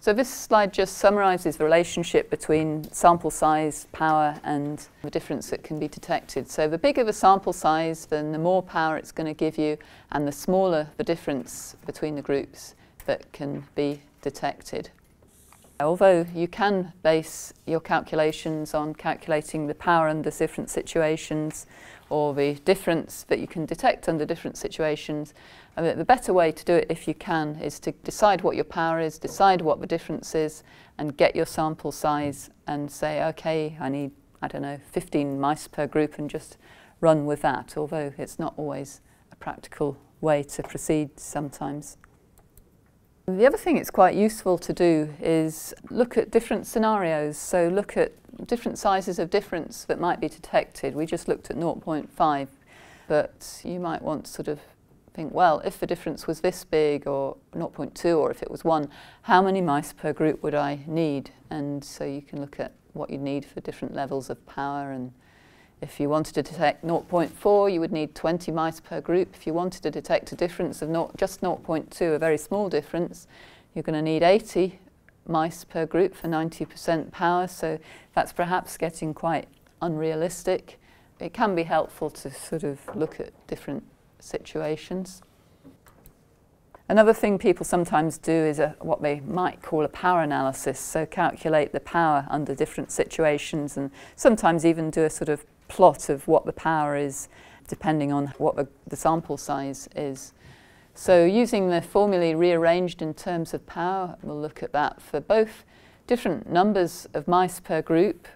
So this slide just summarises the relationship between sample size, power and the difference that can be detected. So the bigger the sample size, then the more power it's going to give you and the smaller the difference between the groups that can be detected. Although you can base your calculations on calculating the power under different situations or the difference that you can detect under different situations, I mean, the better way to do it if you can is to decide what your power is, decide what the difference is and get your sample size and say, okay, I need, I don't know, 15 mice per group and just run with that, although it's not always a practical way to proceed sometimes. The other thing it's quite useful to do is look at different scenarios. So look at different sizes of difference that might be detected. We just looked at 0.5, but you might want to sort of think, well, if the difference was this big or 0.2 or if it was 1, how many mice per group would I need? And so you can look at what you need for different levels of power and if you wanted to detect 0.4, you would need 20 mice per group. If you wanted to detect a difference of not just 0.2, a very small difference, you're going to need 80 mice per group for 90% power. So that's perhaps getting quite unrealistic. It can be helpful to sort of look at different situations. Another thing people sometimes do is a, what they might call a power analysis, so calculate the power under different situations and sometimes even do a sort of plot of what the power is depending on what the, the sample size is. So using the formulae rearranged in terms of power, we'll look at that for both different numbers of mice per group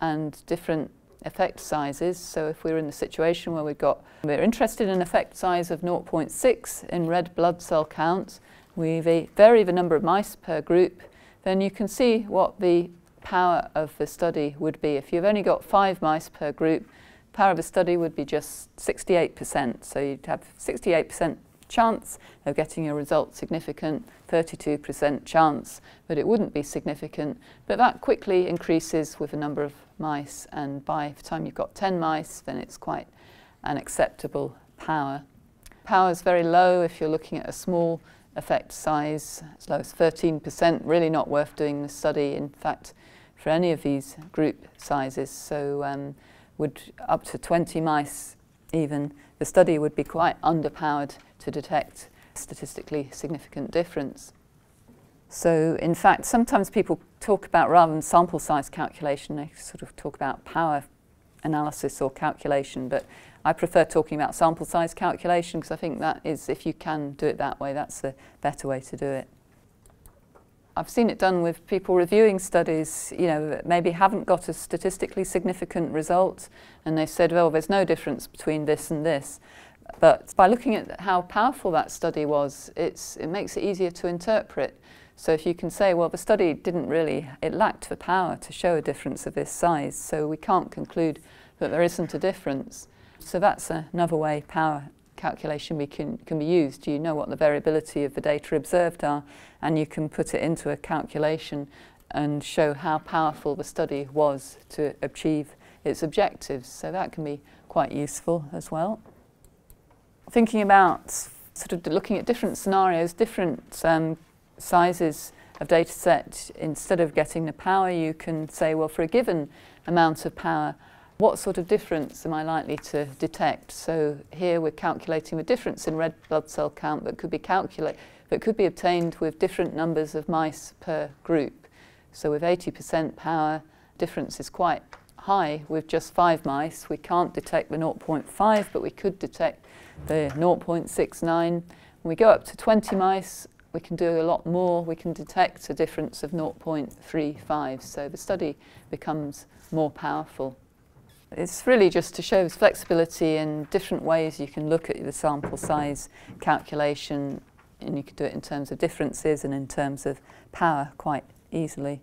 and different effect sizes. So if we're in the situation where we've got, we're interested in effect size of 0.6 in red blood cell count, we vary the number of mice per group, then you can see what the power of the study would be. If you've only got five mice per group, power of the study would be just 68%. So you'd have 68% chance of getting a result significant, 32% chance that it wouldn't be significant. But that quickly increases with the number of mice and by the time you've got 10 mice then it's quite an acceptable power. Power is very low if you're looking at a small effect size, as low as 13%, really not worth doing the study. In fact, for any of these group sizes. So um, would up to 20 mice even, the study would be quite underpowered to detect statistically significant difference. So in fact, sometimes people talk about, rather than sample size calculation, they sort of talk about power analysis or calculation, but I prefer talking about sample size calculation because I think that is, if you can do it that way, that's the better way to do it. I've seen it done with people reviewing studies, you know, that maybe haven't got a statistically significant result, and they said, well, there's no difference between this and this. But by looking at how powerful that study was, it's, it makes it easier to interpret. So if you can say, well, the study didn't really, it lacked the power to show a difference of this size, so we can't conclude that there isn't a difference. So that's another way power calculation we can, can be used. You know what the variability of the data observed are and you can put it into a calculation and show how powerful the study was to achieve its objectives. So that can be quite useful as well. Thinking about sort of looking at different scenarios, different um, sizes of data set, instead of getting the power, you can say, well, for a given amount of power, what sort of difference am I likely to detect? So here we're calculating the difference in red blood cell count that could be calculate that could be obtained with different numbers of mice per group. So with 80% power, difference is quite high with just five mice. We can't detect the 0.5, but we could detect the 0.69. When we go up to 20 mice, we can do a lot more. We can detect a difference of 0.35. So the study becomes more powerful. It's really just to show flexibility in different ways you can look at the sample size calculation and you can do it in terms of differences and in terms of power quite easily.